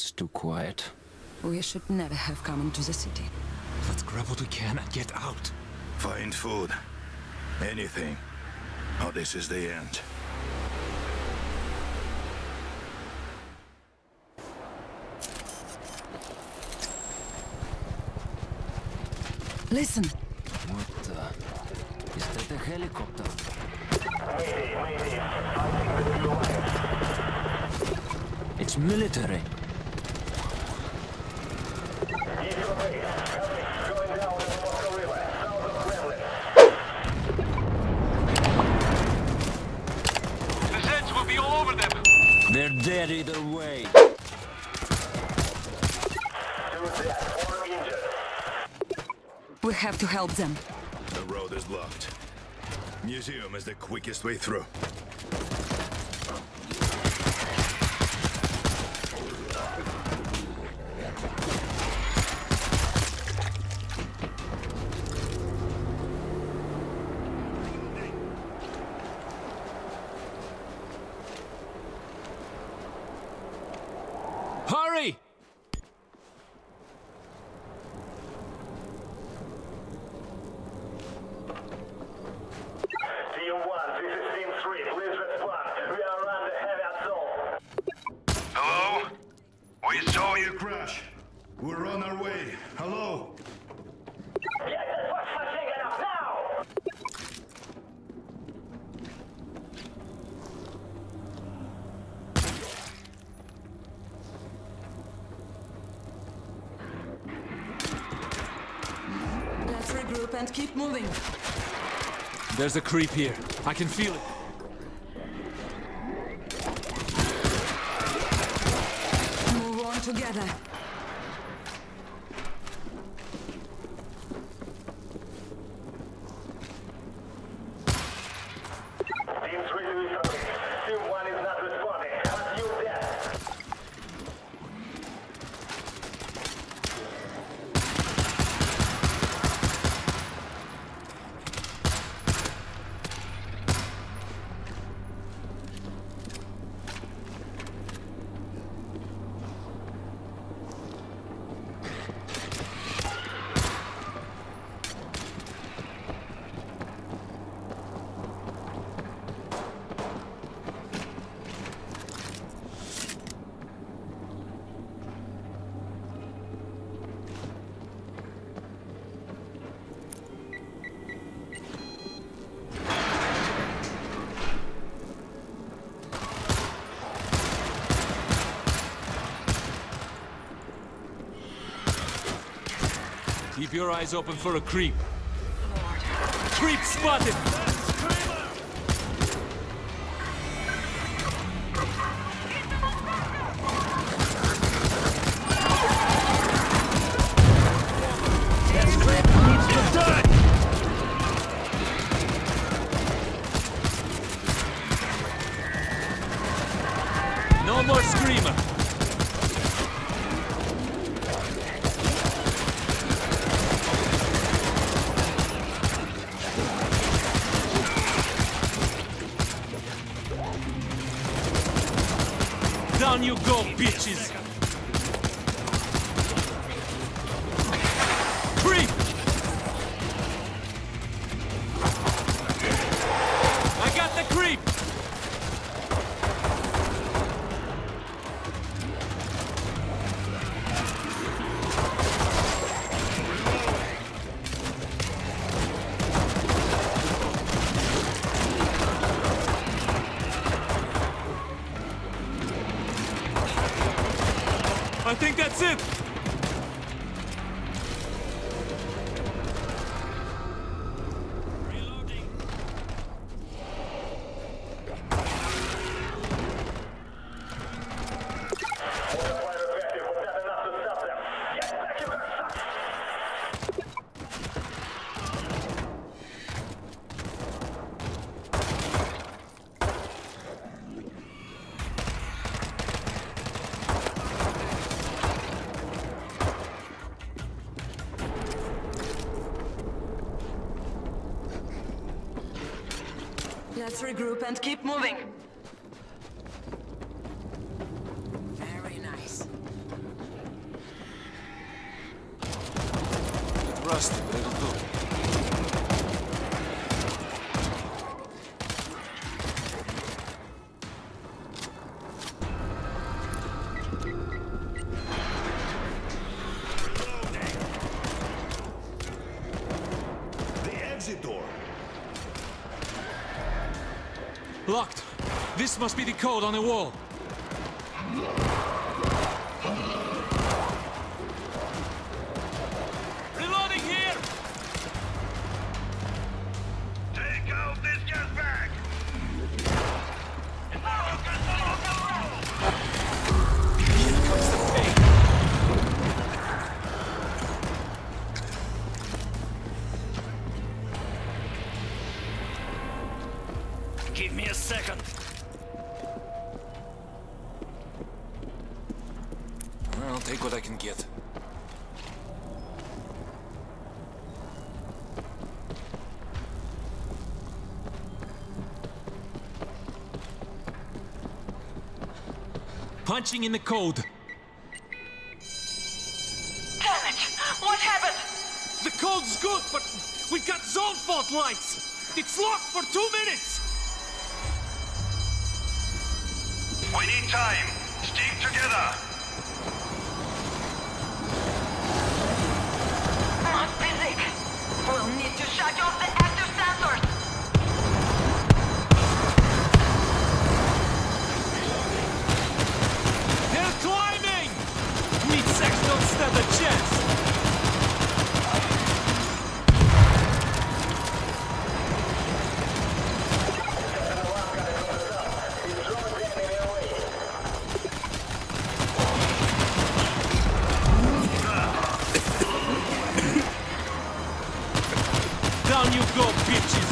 It's too quiet. We should never have come into the city. Let's grab what we can and get out. Find food. Anything. Oh, this is the end. Listen, What the... Is that a helicopter? It's military. The Zeds will be all over them. They're dead either way. we have to help them. The road is blocked. Museum is the quickest way through. Hurry! Team 1, this is Team 3. Please respond. We are under heavy assault. Hello? We saw you crash. We're on our way. Hello? Get the first machine gun up now! Let's regroup and keep moving. There's a creep here. I can feel it. Keep your eyes open for a creep. Creep spotted! Down you go, bitches! Regroup and keep moving. Very nice. Rusty, but it'll do. Must be the code on the wall. Punching in the code. Damn it! What happened? The code's good, but we've got zone fault lights. It's locked for two minutes. We need time. Stick together. Must be Zeke. We'll need to shut off the active a chance. Down you go, bitches.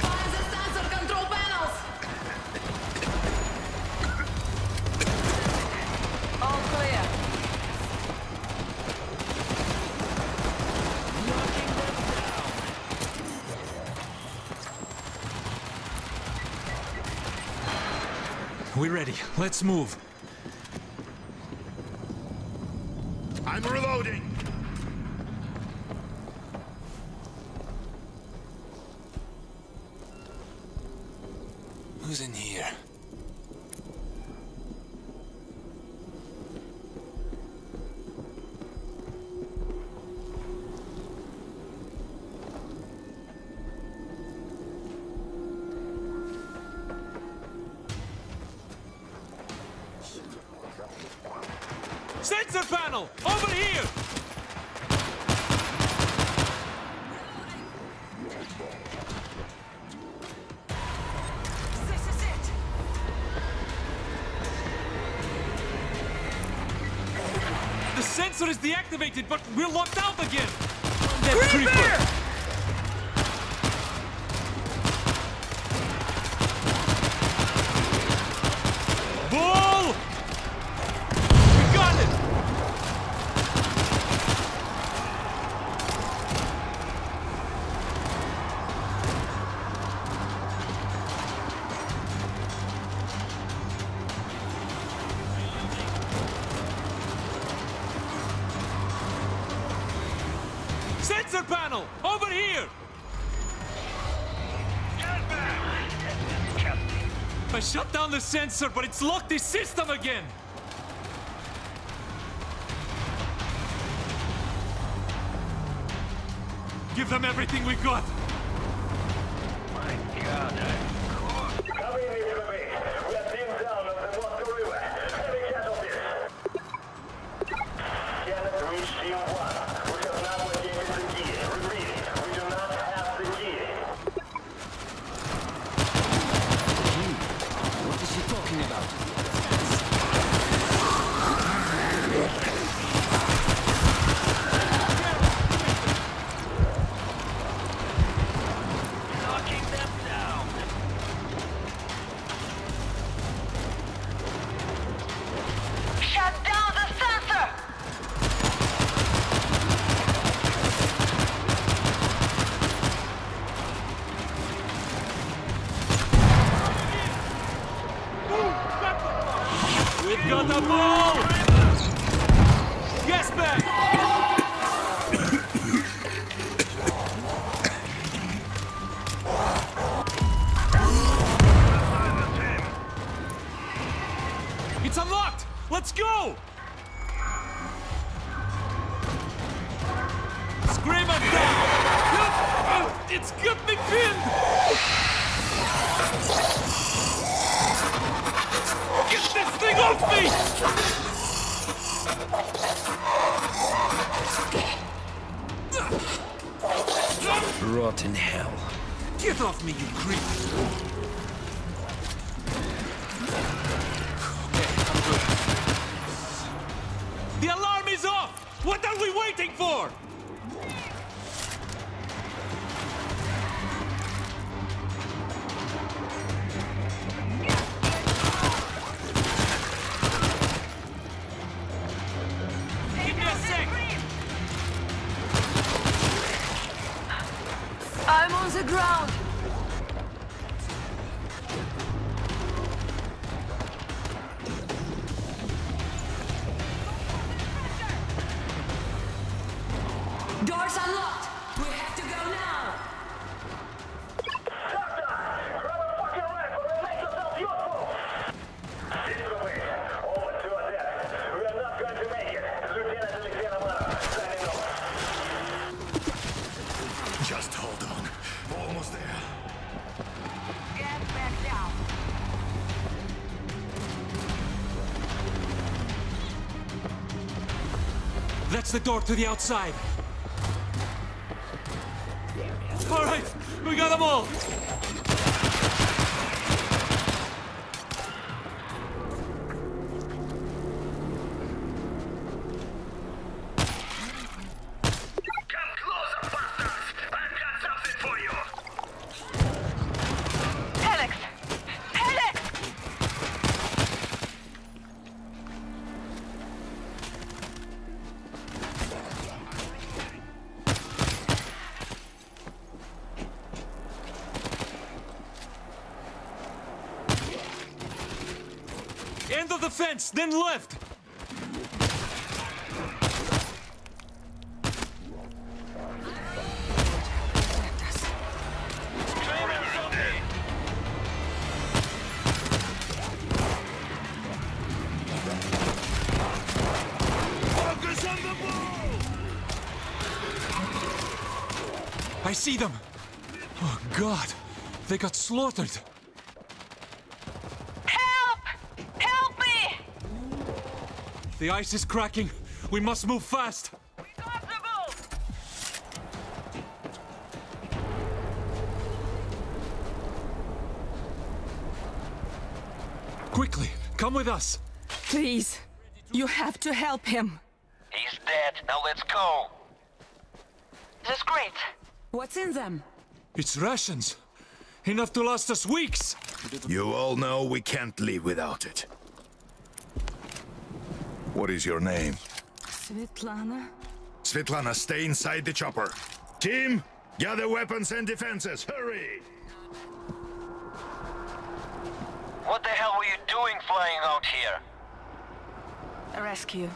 Find the sensor control panels! All clear. We're ready. Let's move. I'm reloading. Who's in here? Sensor is deactivated, but we're locked out again! That creeper! Bull! Sensor, but it's locked the system again! Give them everything we got! Come It's got me pinned! Get this thing off me! Rotten hell. Get off me, you creep! Okay, The alarm is off! What are we waiting for? Ground. That's the door to the outside. All right, we got them all. Fence, then left. I see them. Oh, God. They got slaughtered. Help! Help me! The ice is cracking. We must move fast. We got the! Quickly, come with us. Please, you have to help him. He's dead. Now let's go. This is great. What's in them? It's rations. Enough to last us weeks. You all know we can't leave without it. What is your name? Svetlana? Svetlana, stay inside the chopper. Team, gather weapons and defenses. Hurry! What the hell were you doing flying out here? A rescue.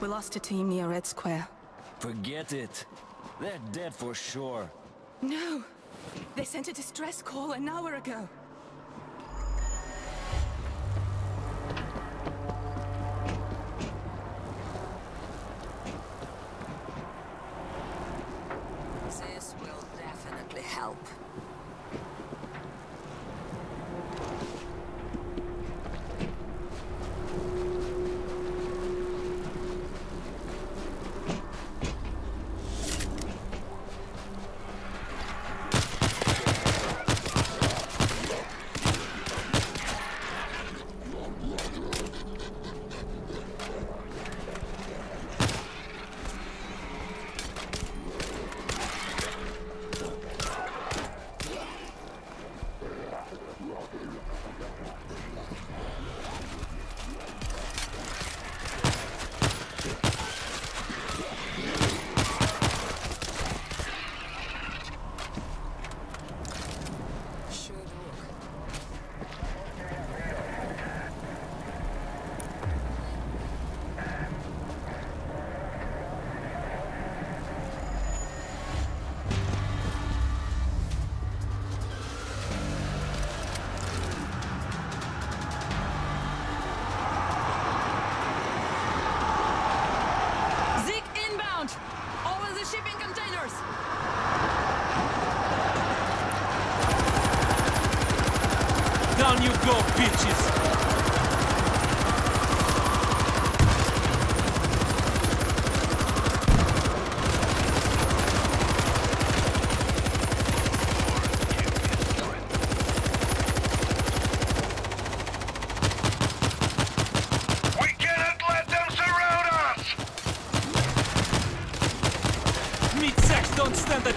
We lost a team near Red Square. Forget it. They're dead for sure. No! They sent a distress call an hour ago.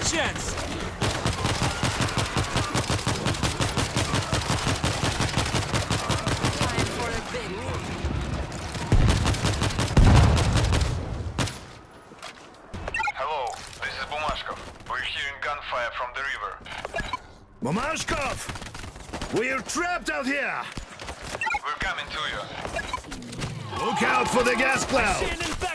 Chance! Time for a big one. Hello, this is Bumashkov. We're hearing gunfire from the river. Mamashkov! We're trapped out here! We're coming to you. Look out for the gas cloud!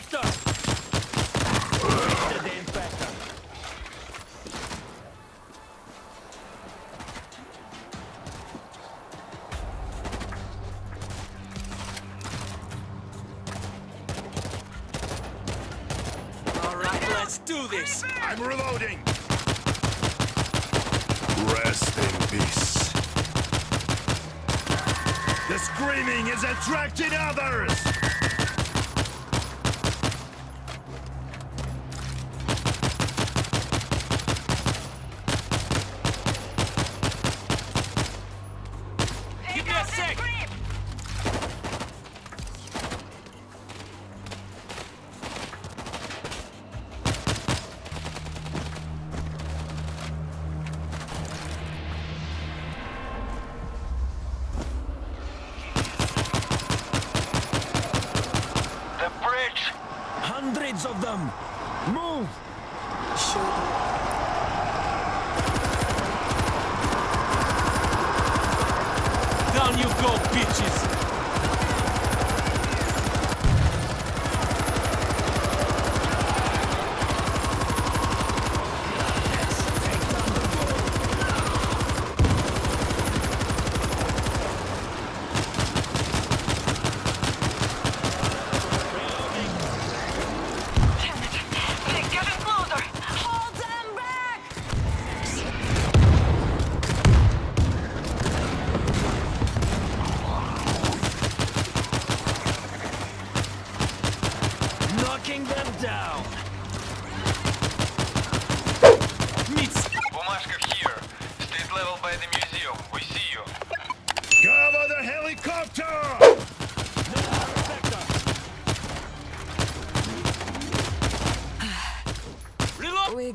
Attracting others!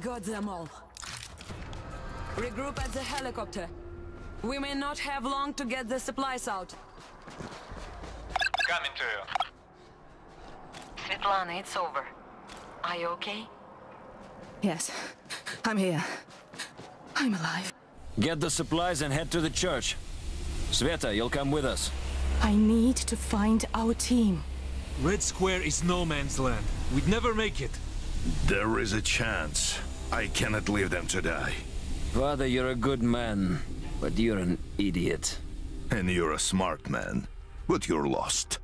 Got them all. Regroup at the helicopter. We may not have long to get the supplies out. Coming to you. Svetlana, it's over. Are you okay? Yes, I'm here. I'm alive. Get the supplies and head to the church. Sveta, you'll come with us. I need to find our team. Red Square is no man's land. We'd never make it. There is a chance. I cannot leave them to die. Father, you're a good man, but you're an idiot. And you're a smart man, but you're lost.